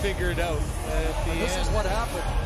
figure it out. At the this end. is what happened.